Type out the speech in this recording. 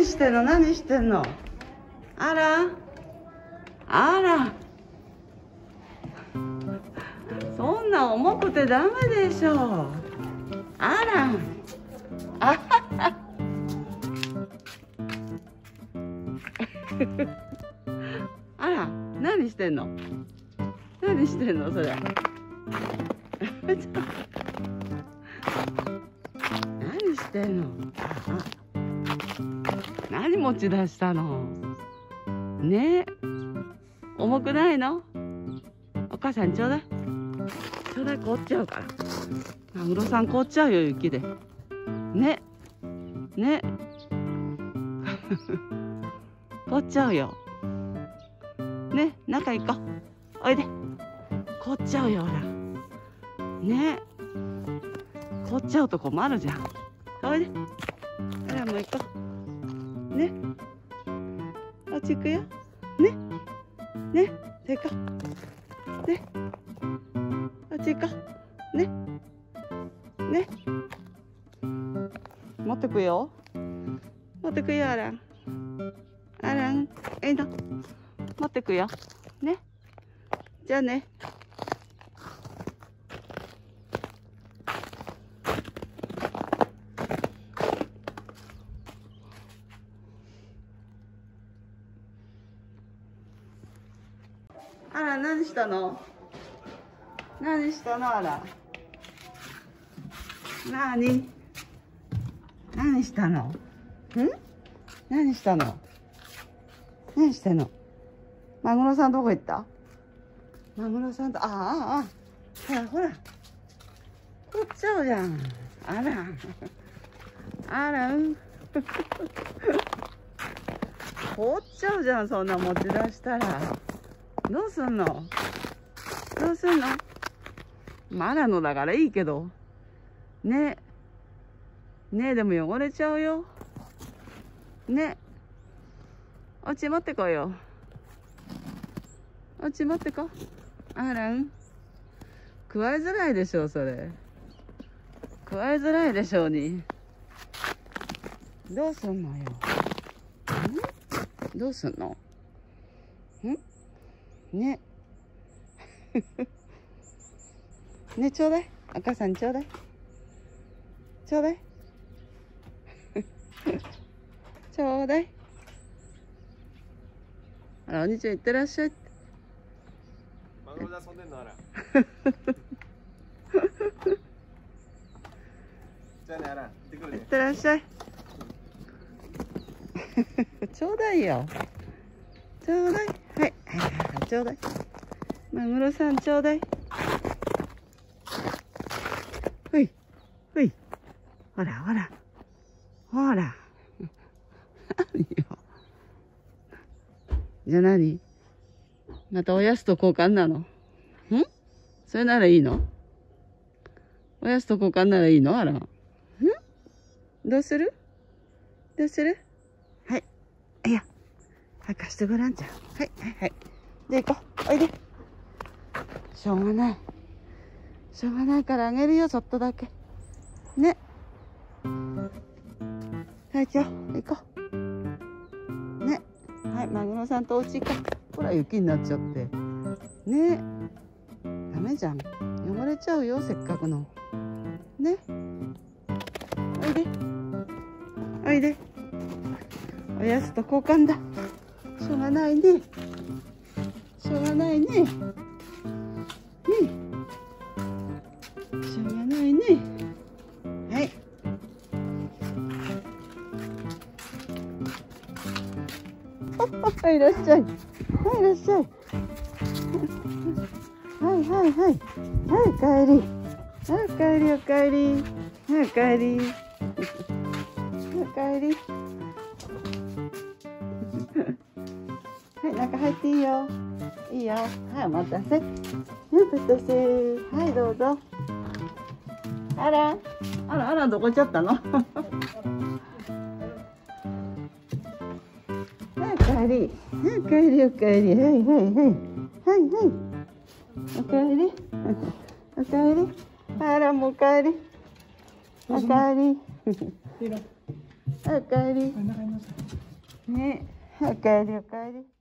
何してんの？何してんの？あら？あら？そんな重くてダメでしょ。あら？あははあら？何してんの？何してんの？それ。何してんの？あ何持ち出したの？ね？重くないの？お母さんちょうだい。ちょうだい凍っちゃうから。マグロさん凍っちゃうよ雪で。ね？ね？凍っちゃうよ。ね？中行こう。おいで。凍っちゃうよほら。ね？凍っちゃうと困るじゃん。おいで。ほらもう行こうね。あっち行くよ。ね。ね。行こう。ね。あっち行こう。ね。ね。持ってくよ。持ってくよアラン。アランえいの。持ってくよ。ね。じゃあねあら何したの？何したのあら？何？何したの？ん？何したの？何してんの？マグロさんどこ行った？マグロさんとああああほらほら取 っちゃうじゃん。あら。あらうん。凍っちゃうじゃんそんな持ち出したら。どうすんの？どうすんの？マラのだからいいけど。ね。ねえでも汚れちゃうよ。ね。お家持ってこいよお家持ってこ。あらん。加えづらいでしょうそれ。加えづらいでしょうに。どうすんのよ？ん？どうすんの？ん？ね。ねちょうだい。赤さんちょうだい。ちょうだい。ちょうだい。あらお兄ちゃんいってらっしゃい。マグロで遊んでんのあら じゃあねあら行ってくるね。いってらっしゃい。ちょうだいよ。ちょうだい。はいちょうだい。マグロさんちょうだい。ほい。ほい。ほらほら。ほら。何よ じゃあ何？またおやつと交換なの？ん？それならいいの？おやつと交換ならいいの？あら。ん？どうする？どうする？はい。いや。はい、貸してごらんじゃん。はい、はい、はい。で、行こう。おいで。しょうがない。しょうがないからあげるよ、ちょっとだけ。ね。はい、じゃあ、行こう。ね。はい、マグロさんとお家行こう。ほら、雪になっちゃって。ね。ダメじゃん。汚れちゃうよ、せっかくの。ね。おいで。おいで。おやつと交換だ。しょうがないね。しょうがないね。ね。しょうがないね。はい。はい、いらっしゃい。はい、いらっしゃい。はい、はい、はい。はい、おかえり。はい、おかえり、おかえり。はい、おかえり。おかえり。はい、中入っていいよ。いいよ。はい、お待たせ。はい、お待たせ。はい、どうぞ。あら、あら、あら、どこ行っちゃったの？はい、おかえり。はい、おかえり、おかえり。はい、はい、はい。はい、はい。おかえり。おかえり。あら、もうおかえり。おかえり。おかえりねおかえりおかえり